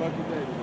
do lado dele.